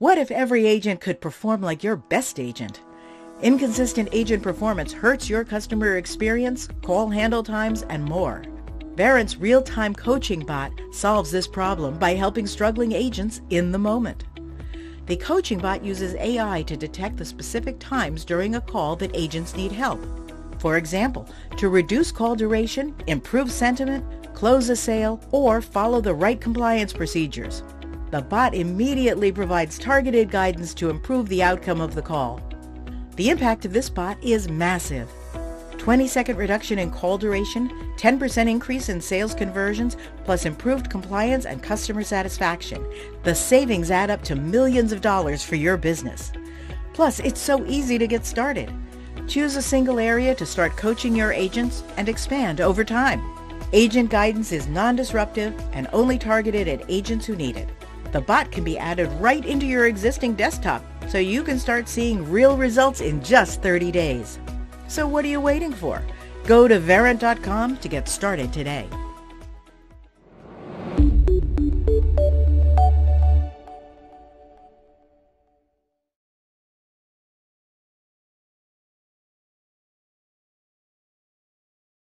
What if every agent could perform like your best agent? Inconsistent agent performance hurts your customer experience, call handle times, and more. Verint's real-time coaching bot solves this problem by helping struggling agents in the moment. The coaching bot uses AI to detect the specific times during a call that agents need help. For example, to reduce call duration, improve sentiment, close a sale, or follow the right compliance procedures. The bot immediately provides targeted guidance to improve the outcome of the call. The impact of this bot is massive. 20 second reduction in call duration, 10% increase in sales conversions, plus improved compliance and customer satisfaction. The savings add up to millions of dollars for your business. Plus, it's so easy to get started. Choose a single area to start coaching your agents and expand over time. Agent guidance is non-disruptive and only targeted at agents who need it. The bot can be added right into your existing desktop so you can start seeing real results in just 30 days. So what are you waiting for? Go to Verint.com to get started today.